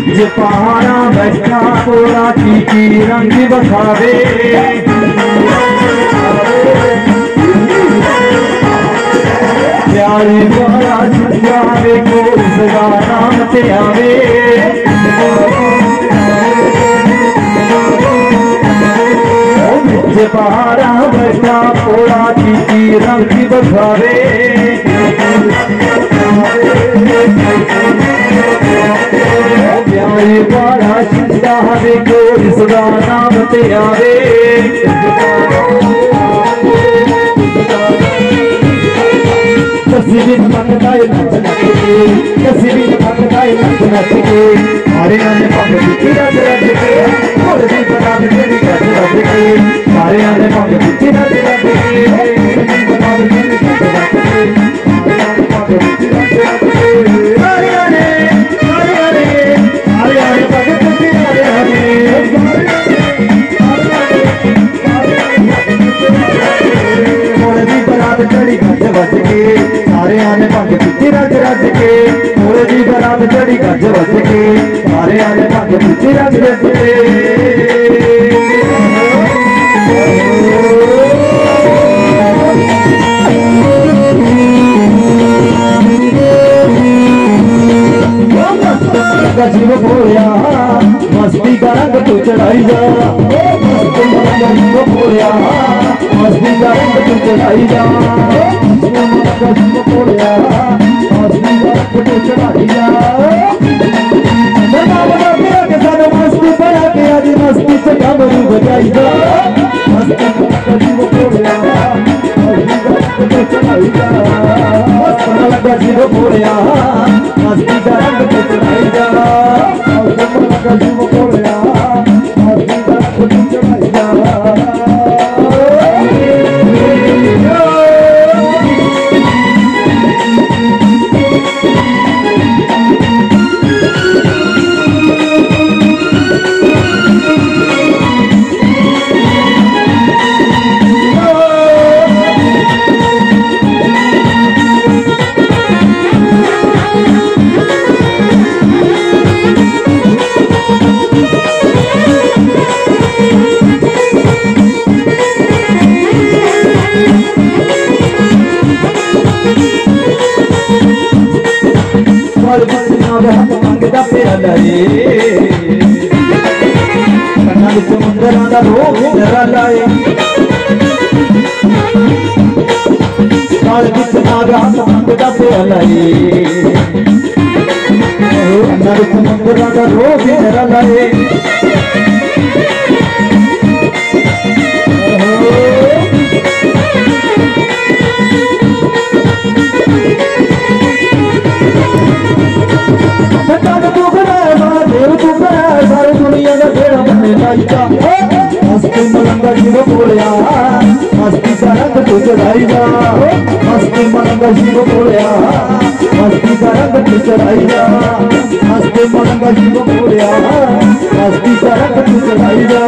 जे पहाड़ा बैठा की की रंग बखावे प्यारे बड़ा छुआवे को इसका नाम ते आवे। जे पहाड़ा बैठा की की रंग बखावे नाम ते आवे कसी भी मंगता है नच नच के कसी भी मंगता है नच नच के सारे आने पंग बिची रज रज के, सारे आने भंग पीती रज रज के, मोरे जी बरात चढ़ी गज बज के, सारे आने भंग पीती रज रज के। चढ़ाई जा मस्ती का का रंग तू चढ़ाई जा मस्ती का रंग तू चढ़ाई जा के मस्ती के से कमरू बजाई जा मस्ती का जीव बोलिया मस्ती का चढ़ाई जा मस्त लगा जीव बोलिया मस्ती का रंग तू चढ़ाई जा ਵਹਿ ਮੰਗਦਾ ਪਿਆ ਲਏ ਕੰਨਾਂ ਵਿੱਚ ਮੰਦਰਾਂ ਦਾ ਰੋਹ ਜਰਾ ਲਾਏ ਫਲ ਬਚਨਾ ਵਹਿ ਮੰਗਦਾ ਪਿਆ ਲਏ ਕੰਨਾਂ ਵਿੱਚ ਮੰਦਰਾਂ ਦਾ ਰੋਹ ਜਰਾ ਲਾਏ सरंग चढ़ाइया। हँसते मनंगा जीव पूरा हंसती सरंग चढ़ाइया।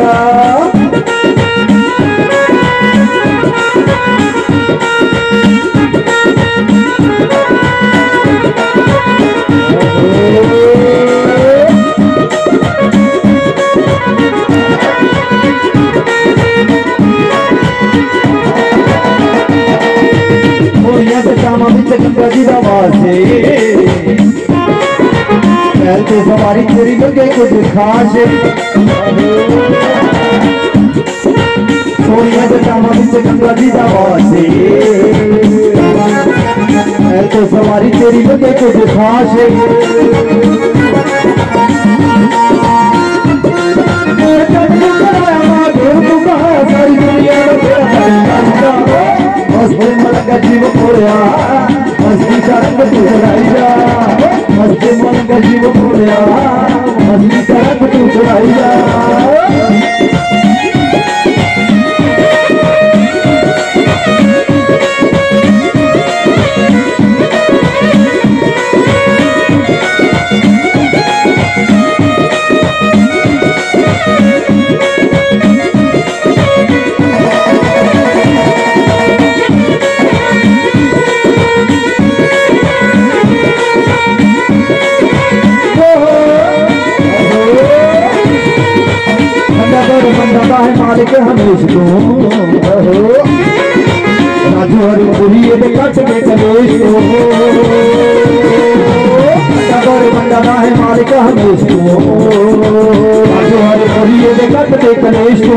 सारी तेरी बेटे कुछ खास सोनिया बेटा मम्मी से गंगा जी दवा से तो सवारी तेरी बेटे को दिखा जीव खोया हस्ती चार तरफ़ का हम तू राजू हरी पुरी दे कट के कलेश इसको। डगर बनदा है मालिक हम इसको राजू हरी पुरी दे कट के कलेश तू